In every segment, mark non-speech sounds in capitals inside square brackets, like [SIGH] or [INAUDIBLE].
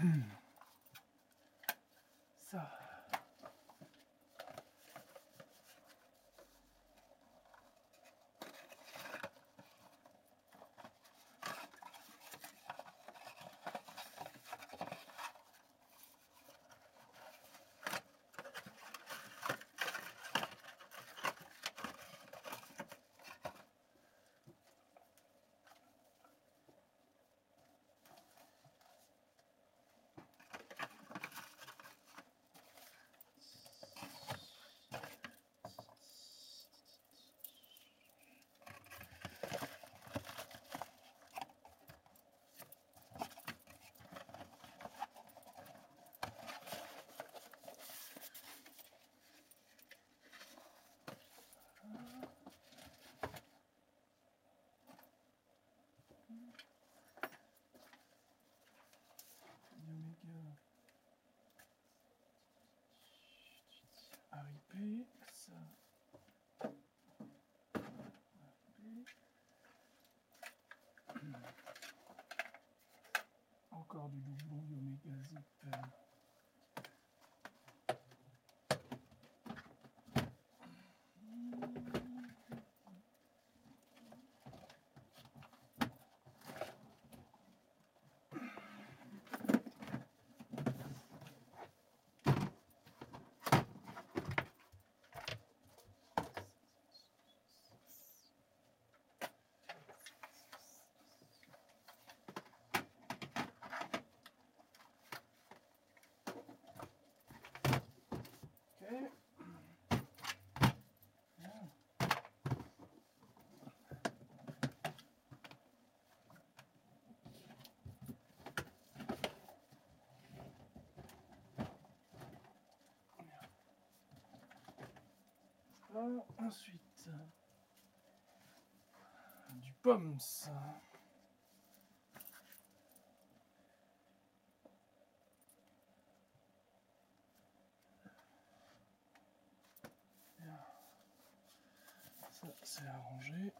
Mm-hmm. [CLEARS THROAT] du doublon Omega Ensuite, du pomme. Bien. Ça, c'est arrangé.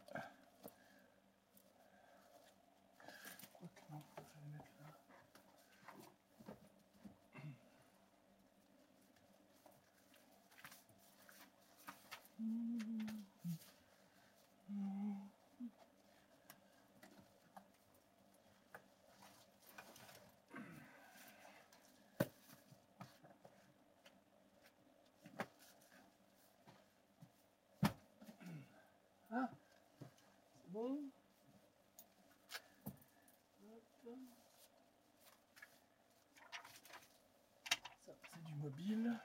C'est du mobile.